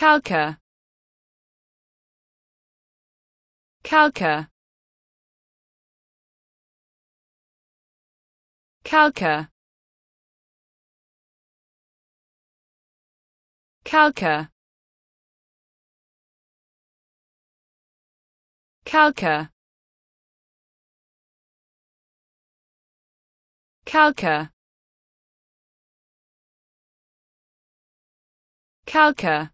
Calca Calca Calca Calca Calca Calca Calca